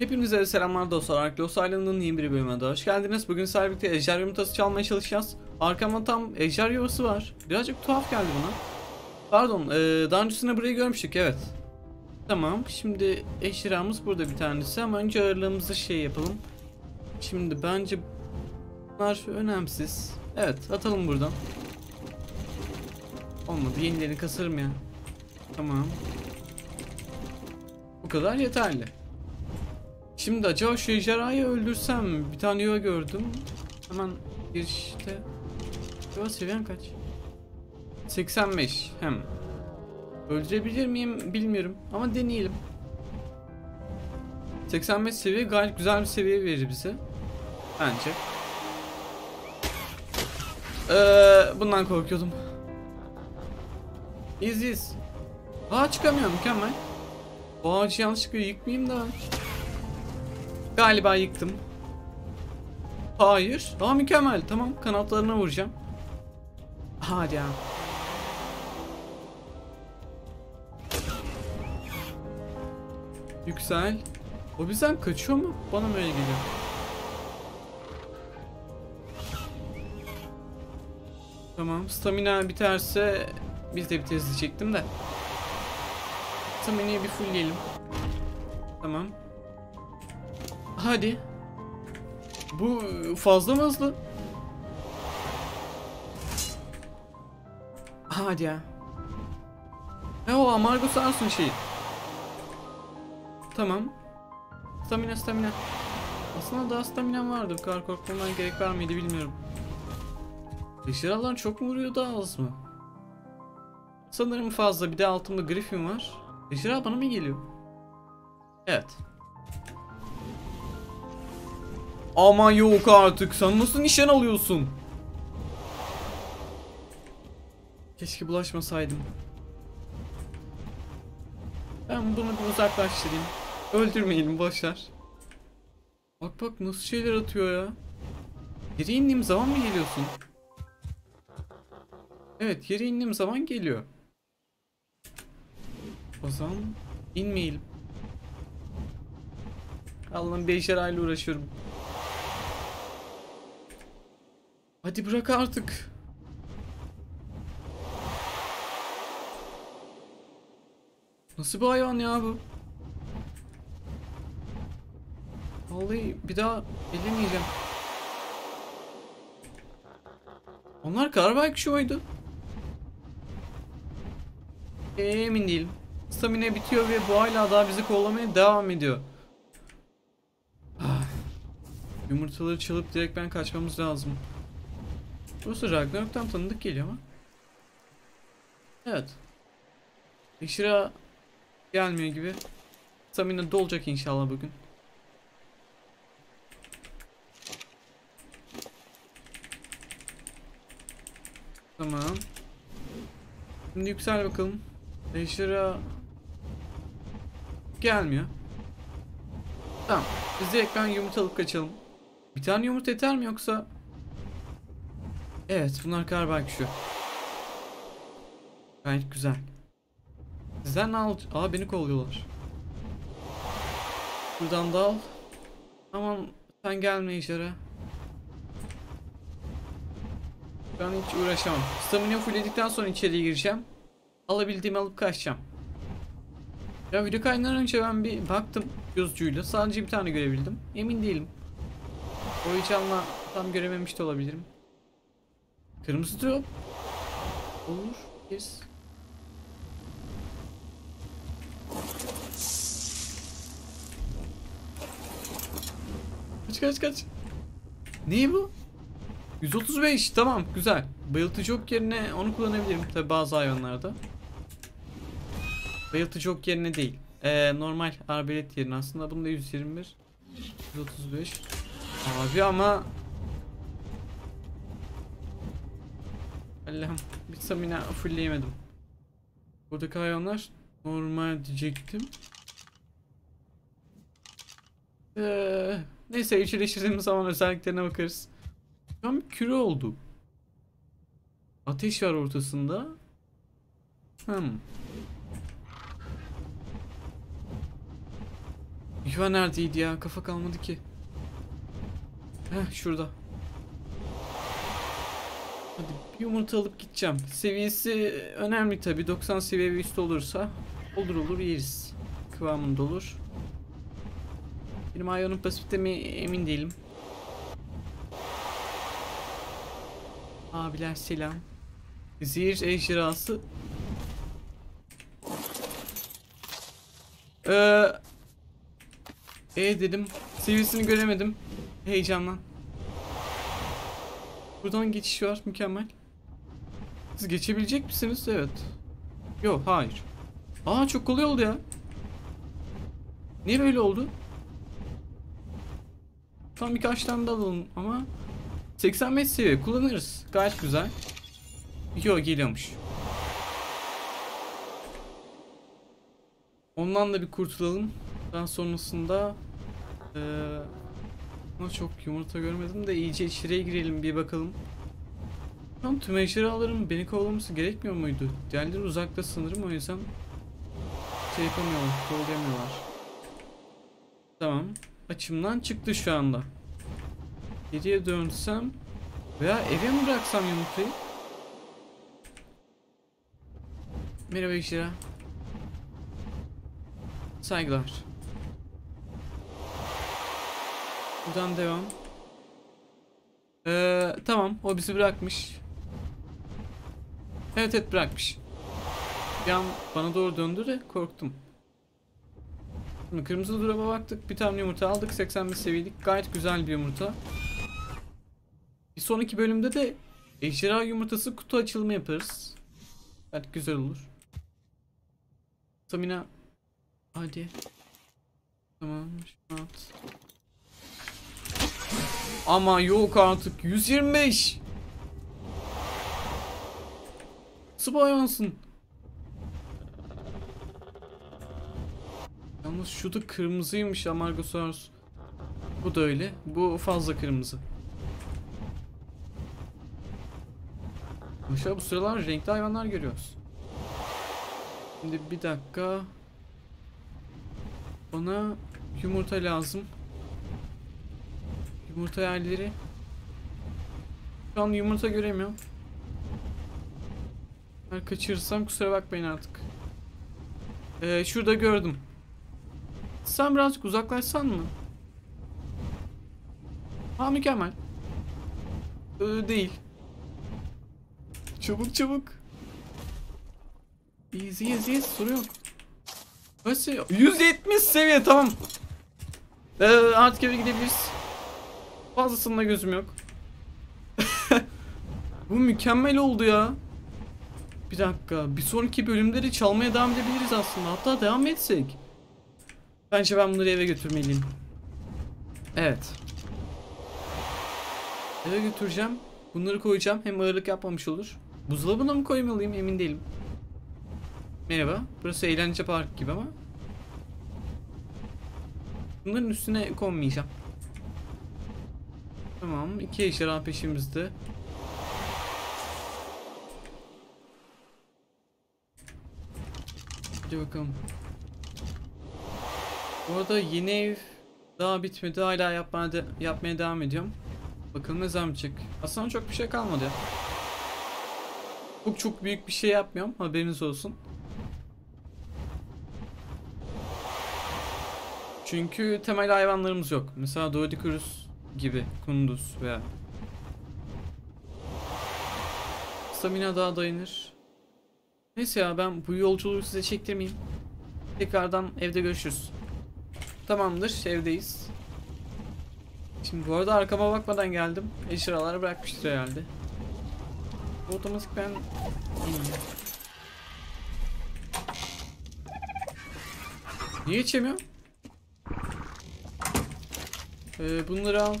Hepinize selamlar dostlar. Arklos Island'ın yeni bir bölümüne de hoş geldiniz. Bugün sizlerle birlikte ejder yumurtası çalmaya çalışacağız. Arkamda tam ejder yuvası var. Birazcık tuhaf geldi bana. Pardon, ee, daha öncesinde burayı görmüştük, evet. Tamam, şimdi ejderhamız burada bir tanesi ama önce ağırlığımızı şey yapalım. Şimdi bence bunlar önemsiz. Evet, atalım buradan. Olmadı, yenilerini kasarım ya. Tamam. Bu kadar yeterli. Şimdi acaba şu ejderhayı öldürsem bir tane yuva gördüm. Hemen girişte. Yuva seviyen kaç? 85 hem. Öldürebilir miyim bilmiyorum ama deneyelim. 85 seviye gayet güzel bir seviye verir bize. Bence. Ee, bundan korkuyordum. İz iz. Aa çıkamıyorum mükemmel. Bu ağacı yanlışlıkla yıkmayayım da. Galiba yıktım. Hayır. Aa mükemmel. Tamam kanatlarına vuracağım. Hadi ya. Yüksel. O bizden kaçıyor mu? Bana mı öyle geliyor? Tamam. Stamina biterse biz de biteriz diyecektim de. Stamina'yı bir fullleyelim. Tamam. Hadi. Bu fazla mı hızlı? Hadi ya. E o Amargo Sars'ın şeyi. Tamam. Stamina stamina. Aslında daha stamina vardı. Bu kadar korkmamdan gerek var mıydı bilmiyorum. Ejderhalar çok mu vuruyor daha az mı? Sanırım fazla. Bir de altımda Griffin var. Ejderha bana mı geliyor? Evet. Aman yok artık. Sen nasıl nişan alıyorsun? Keşke bulaşmasaydım. Ben bunu bir uzaklaştırayım. Öldürmeyelim boşver. Bak bak nasıl şeyler atıyor ya. Yere indiğim zaman mı geliyorsun? Evet yere indiğim zaman geliyor. O zaman inmeyelim. Allah'ım bir ejderhayla uğraşıyorum. Hadi bırak artık. Nasıl bir hayvan ya bu? Vallahi bir daha ellemeyeceğim. Onlar karbay kuşu muydu? Ee, emin değilim. Stamina bitiyor ve bu hala daha bizi kollamaya devam ediyor. Ah. Yumurtaları çalıp direkt ben kaçmamız lazım. Burası Ragnarok'tan tanıdık geliyor ama. Evet. Işıra gelmiyor gibi. Stamina dolacak inşallah bugün. Tamam. Şimdi yüksel bakalım. Ejderha gelmiyor. Tamam. Biz direkt ben yumurta alıp kaçalım. Bir tane yumurta yeter mi yoksa? Evet bunlar karbay kuşu. Gayet güzel. Sizden al? Aa beni kolluyorlar. Buradan da al. Aman sen gelme ejderha. Ben hiç uğraşamam. Stamina fullledikten sonra içeriye gireceğim. Alabildiğimi alıp kaçacağım. Ya video kaydından önce ben bir baktım gözcüyle. Sadece bir tane görebildim. Emin değilim. O heyecanla tam görememiş de olabilirim. Kırmızı drop. Olur. Yes. Kaç kaç kaç. Ne bu? 135 tamam güzel. Bayıltıcı ok yerine onu kullanabilirim tabi bazı hayvanlarda. Bayıltıcı ok yerine değil. Ee, normal arbelet yerine aslında bunda 121 135 Abi ama Allah'ım bir stamina fullleyemedim. Buradaki hayvanlar normal diyecektim. Ee, neyse üçleştirdiğimiz zaman özelliklerine bakarız. Şu an bir küre oldu. Ateş var ortasında. Hmm. Küva neredeydi ya? Kafa kalmadı ki. Heh şurada. Hadi bir yumurta alıp gideceğim. Seviyesi önemli tabi. 90 seviye ve üstü olursa olur olur yeriz. Kıvamında olur. Benim ayonun pasifte mi emin değilim. Abiler selam. Zehir ejderhası. Ee, e dedim. Seviyesini göremedim. Heyecanlan. Buradan geçiş var. Mükemmel. Siz geçebilecek misiniz? Evet. Yok hayır. Aa çok kolay oldu ya. Niye böyle oldu? Tam birkaç tane daha alalım ama 85 seviye kullanırız. Gayet güzel. Yo geliyormuş. Ondan da bir kurtulalım. Daha sonrasında ee, ama çok yumurta görmedim de iyice içeriye girelim bir bakalım. Tam tüm ejderhaların beni kovalaması gerekmiyor muydu? Diğerleri uzakta sanırım o yüzden şey yapamıyorlar, kovalayamıyorlar. Tamam. Açımdan çıktı şu anda. Geriye dönsem veya eve mi bıraksam yumurtayı? Merhaba ejderha. Saygılar. Buradan devam. Ee, tamam o bizi bırakmış. Evet evet bırakmış. Bir an bana doğru döndü de korktum. Şimdi kırmızı duraba baktık. Bir tane yumurta aldık. 85 seviyelik. Gayet güzel bir yumurta. Bir sonraki bölümde de ejderha yumurtası kutu açılımı yaparız. Evet güzel olur. Samina Hadi. Tamam. Şunu at. Ama yok artık. 125. Sıbayansın. Yalnız şu da kırmızıymış Amargosaurus. Bu da öyle. Bu fazla kırmızı. Aşağı bu sıralar renkli hayvanlar görüyoruz. Şimdi bir dakika. Bana yumurta lazım. Yumurta yerleri. Şu an yumurta göremiyorum. Ben kaçırırsam kusura bakmayın artık. Ee, şurada gördüm. Sen birazcık uzaklaşsan mı? Ha mükemmel. Ee, değil. Çabuk çabuk. Easy easy sorun yok. Kaç seviye? 170 seviye tamam. Ee, artık eve gidebiliriz. Fazlasında gözüm yok. Bu mükemmel oldu ya. Bir dakika. Bir sonraki bölümde de çalmaya devam edebiliriz aslında. Hatta devam etsek. Bence ben bunları eve götürmeliyim. Evet. Eve götüreceğim. Bunları koyacağım. Hem ağırlık yapmamış olur. Buzdolabına mı koymalıyım emin değilim. Merhaba. Burası eğlence park gibi ama. Bunların üstüne konmayacağım. Tamam. iki ejderha peşimizde. Hadi bakalım. Bu arada yeni ev daha bitmedi. Hala yapmaya, de, yapmaya devam ediyorum. Bakalım ne zaman bitecek. Aslında çok bir şey kalmadı. Çok çok büyük bir şey yapmıyorum. Haberiniz olsun. Çünkü temel hayvanlarımız yok. Mesela Doedicurus gibi, Kunduz veya Stamina daha dayanır. Neyse ya ben bu yolculuğu size çektirmeyeyim. Tekrardan evde görüşürüz. Tamamdır evdeyiz. Şimdi bu arada arkama bakmadan geldim. Ejderhaları bırakmıştır herhalde. Bu otomatik ben... Niye içemiyorum? Ee, bunları al.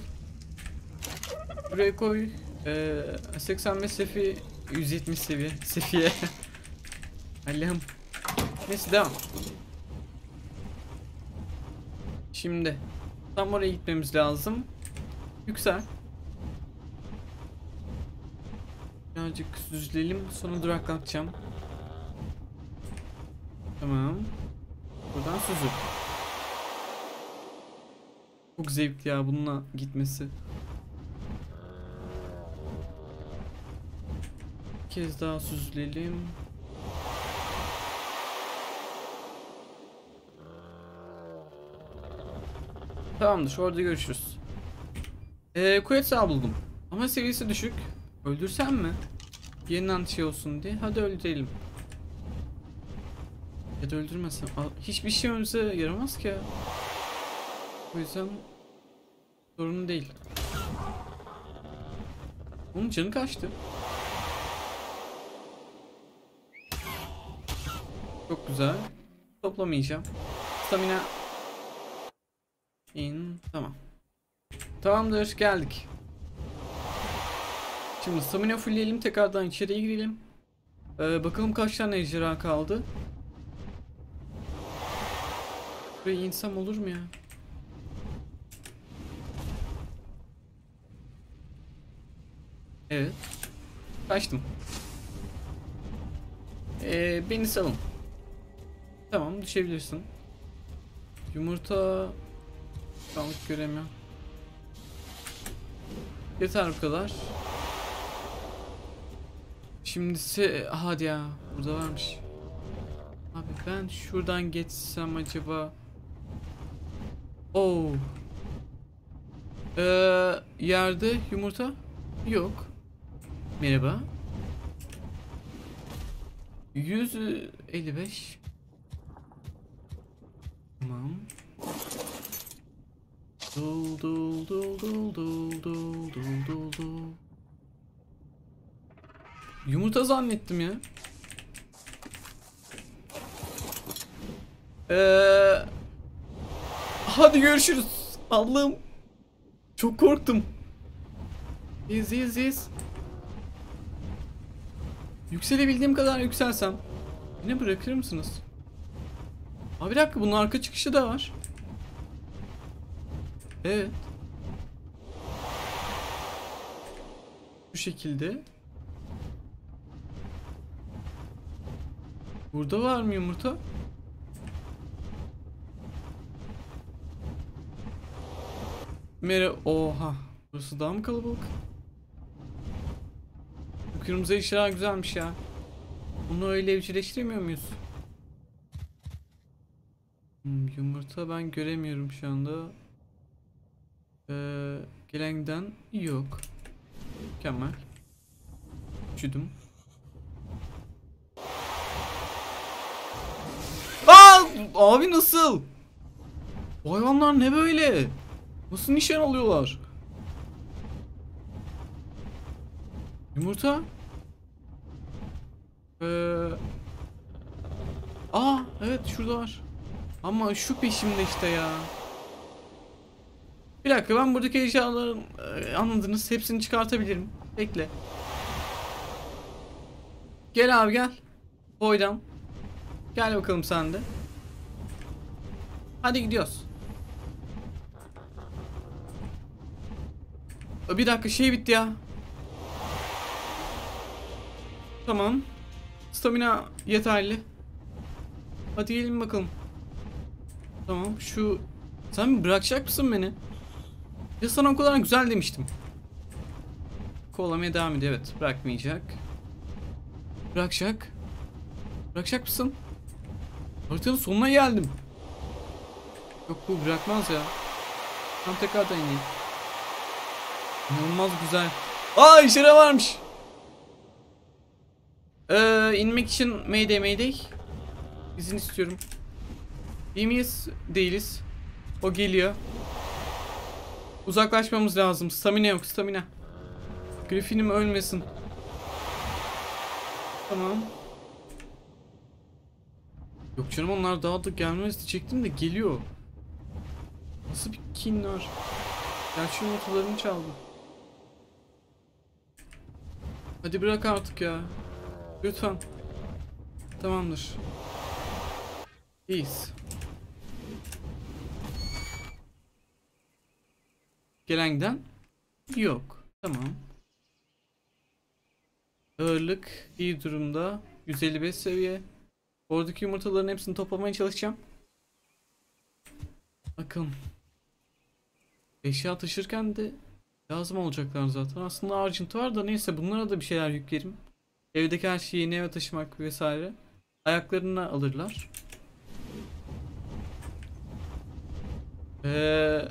Buraya koy. Ee, 85 sefi 170 seviye. Sefiye. Allah'ım. Neyse devam. Şimdi tam oraya gitmemiz lazım. Yüksel. Birazcık süzülelim sonra duraklatacağım. Tamam. Buradan süzül. Çok zevkli ya bununla gitmesi. Bir kez daha süzülelim. Tamamdır orada görüşürüz. Ee, Quetzal buldum. Ama seviyesi düşük. Öldürsem mi? Yeniden şey olsun diye. Hadi öldürelim. Ya da öldürmesem. Aa, Hiçbir şey önümüze yaramaz ki. O yüzden sorun değil. Onun canı kaçtı. Çok güzel. Toplamayacağım. Stamina in. Tamam. Tamamdır geldik. Şimdi stamina fullleyelim tekrardan içeriye girelim. Ee, bakalım kaç tane ejderha kaldı. Buraya insem olur mu ya? Evet. Kaçtım. Ee, beni salın. Tamam düşebilirsin. Yumurta... Sağlık göremiyorum. Yeter bu kadar. Şimdisi hadi ya burada varmış. Abi ben şuradan geçsem acaba. Oo. Ee, yerde yumurta yok. Merhaba. 155. Tamam. Dul dul dul dul dul dul dul dul dul. Yumurta zannettim ya. Ee, hadi görüşürüz. Allah'ım. Çok korktum. İz iz iz. Yükselebildiğim kadar yükselsem. Beni bırakır mısınız? Abi bir dakika bunun arka çıkışı da var. Evet. Bu şekilde. Burada var mı yumurta? Mere oha. Burası daha mı kalabalık? Kırmızı ejderha güzelmiş ya. Bunu öyle evcilleştiremiyor muyuz? Hmm, yumurta ben göremiyorum şu anda. Ee, gelenden yok. Mükemmel. Üşüdüm. Aa, abi nasıl? Bu hayvanlar ne böyle? Nasıl nişan alıyorlar? Yumurta? Ee... Aa evet şurada var. Ama şu peşimde işte ya. Bir dakika ben buradaki eşyaların e, anladınız hepsini çıkartabilirim. Bekle. Gel abi gel. Boydam. Gel bakalım sen de. Hadi gidiyoruz. Bir dakika şey bitti ya. Tamam. Stamina yeterli. Hadi gelin bakalım. Tamam şu... Sen bırakacak mısın beni? Ya sana o kadar güzel demiştim. Kovalamaya devam ediyor evet. Bırakmayacak. Bırakacak. Bırakacak mısın? Haritanın sonuna geldim. Yok bu bırakmaz ya. Tam tekrardan ineyim. İnanılmaz güzel. Aa işlere varmış. Ee, inmek için Mayday Mayday. İzin istiyorum. İyi miyiz? Değiliz. O geliyor. Uzaklaşmamız lazım. Stamina yok, stamina. Griffinim ölmesin. Tamam. Yok canım onlar daha da gelmez diyecektim de geliyor. Nasıl bir kin? Gerçi yumurtalarını çaldı. Hadi bırak artık ya. Lütfen. Tamamdır. İyiyiz. Gelen giden yok. Tamam. Ağırlık iyi durumda. 155 seviye. Oradaki yumurtaların hepsini toplamaya çalışacağım. Bakalım. eşya taşırken de lazım olacaklar zaten. Aslında argent var da neyse bunlara da bir şeyler yüklerim. Evdeki her şeyi yeni eve taşımak vesaire. Ayaklarına alırlar. Ee,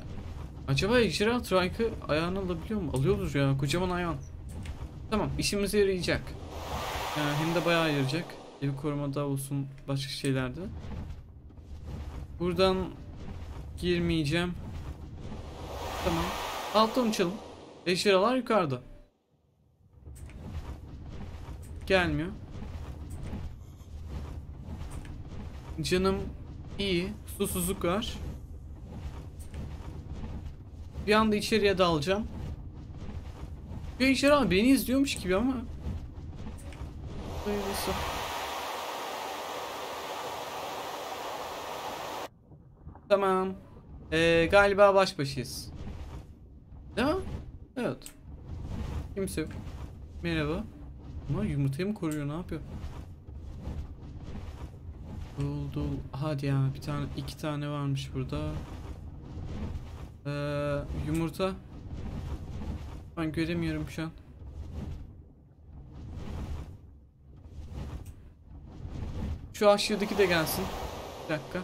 acaba ejderha trike'ı ayağına alabiliyor mu? Alıyordur ya kocaman ayağın. Tamam işimize yarayacak. Ee, hem de bayağı yarayacak. Evi korumada olsun başka şeylerde. Buradan girmeyeceğim. Tamam. Alttan uçalım. Ejderhalar yukarıda. Gelmiyor. Canım iyi. Susuzluk var. Bir anda içeriye dalacağım. Bir ejderha beni izliyormuş gibi ama. Hayırlısı. Tamam. Ee, galiba baş başayız. Değil mi? Evet. Kimse yok. Merhaba. Ama yumurtayı mı koruyor ne yapıyor? Oldu. Hadi ya bir tane iki tane varmış burada. Ee, yumurta. Ben göremiyorum şu an. Şu aşağıdaki de gelsin. Bir dakika.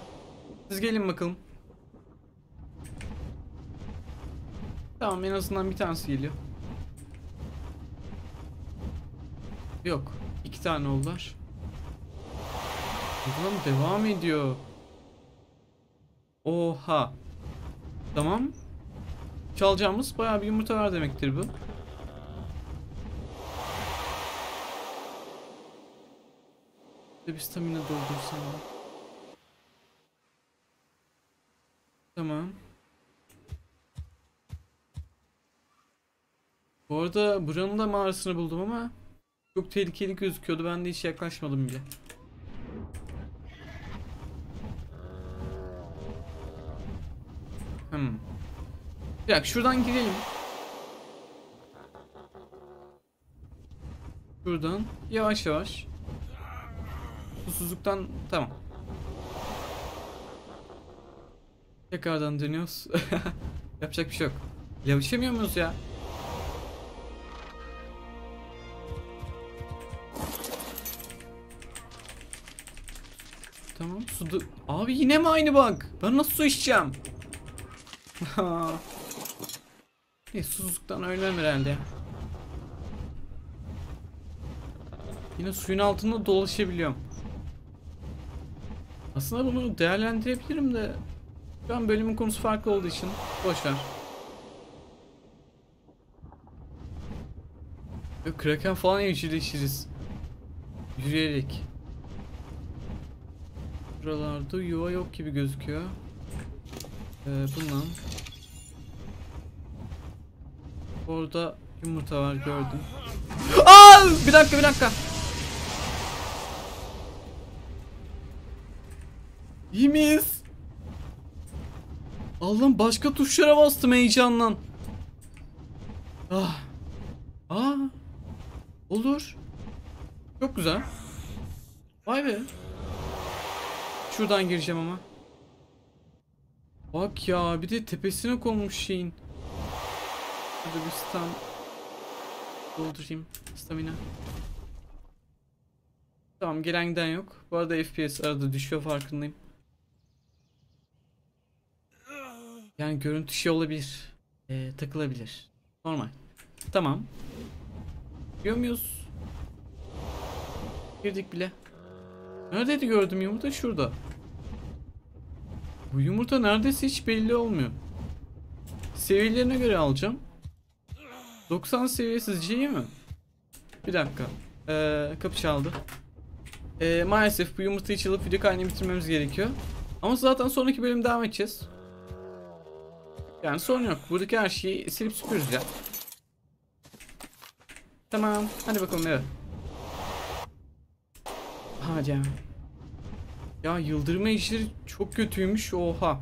Siz gelin bakalım. Tamam en azından bir tanesi geliyor. Yok. iki tane oldular. Ulan devam ediyor. Oha. Tamam. Çalacağımız bayağı bir yumurta var demektir bu. De bir stamina doldursam. Tamam. Bu arada buranın da mağarasını buldum ama çok tehlikeli gözüküyordu. Ben de hiç yaklaşmadım bile. Hmm. Bir dakika şuradan girelim. Şuradan yavaş yavaş. Susuzluktan tamam. Tekrardan dönüyoruz. Yapacak bir şey yok. Yavaşamıyor muyuz ya? Tamam su. Abi yine mi aynı bak? Ben nasıl su içeceğim? ne susuzluktan ölmem herhalde. Yine suyun altında dolaşabiliyorum. Aslında bunu değerlendirebilirim de şu an bölümün konusu farklı olduğu için boş ver. Yok kraken falan evcilleşiriz. Yürüyerek. Buralarda yuva yok gibi gözüküyor. Ee, bundan. Orada yumurta var gördüm. Aa! Bir dakika bir dakika. İyi? Allah'ım başka tuşlara bastım heyecanlan. Ah. Aa. Olur. Çok güzel. Vay be. Şuradan gireceğim ama. Bak ya bir de tepesine konmuş şeyin. Burada bir stam doldurayım. Stamina. Tamam gelen giden yok. Bu arada FPS arada düşüyor farkındayım. Yani görüntü şey olabilir. Ee, takılabilir. Normal. Tamam. Görüyor muyuz? Girdik bile. Neredeydi gördüm yumurta? Şurada. Bu yumurta neredeyse hiç belli olmuyor. Seviyelerine göre alacağım. 90 seviyesiz iyi mi? Bir dakika. Ee, kapı çaldı. Ee, maalesef bu yumurtayı çalıp video kaynağını bitirmemiz gerekiyor. Ama zaten sonraki bölüm devam edeceğiz. Yani sorun yok. Buradaki her şeyi silip ya. Tamam. Hadi bakalım eve. Hadi ya. Ya yıldırma ejderi çok kötüymüş. Oha.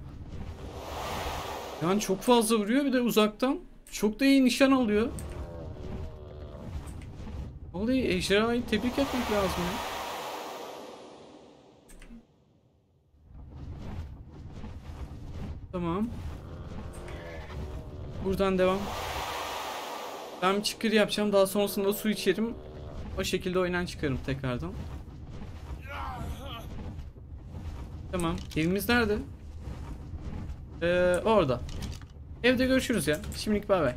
Yani çok fazla vuruyor bir de uzaktan. Çok da iyi nişan alıyor. Vallahi ejderhayı tebrik etmek lazım ya. Tamam. Buradan devam. Ben bir çıkır yapacağım. Daha sonrasında su içerim. O şekilde oyundan çıkarım tekrardan. Tamam. Evimiz nerede? Ee, orada. Evde görüşürüz ya. Şimdilik bay bay.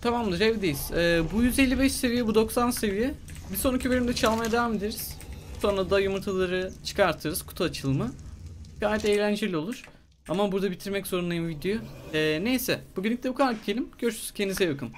Tamamdır evdeyiz. Ee, bu 155 seviye bu 90 seviye. Bir sonraki bölümde çalmaya devam ederiz. Sonra da yumurtaları çıkartırız. Kutu açılımı. Gayet eğlenceli olur. Ama burada bitirmek zorundayım videoyu. Ee, neyse. Bugünlük de bu kadar. Görüşürüz. Kendinize iyi bakın.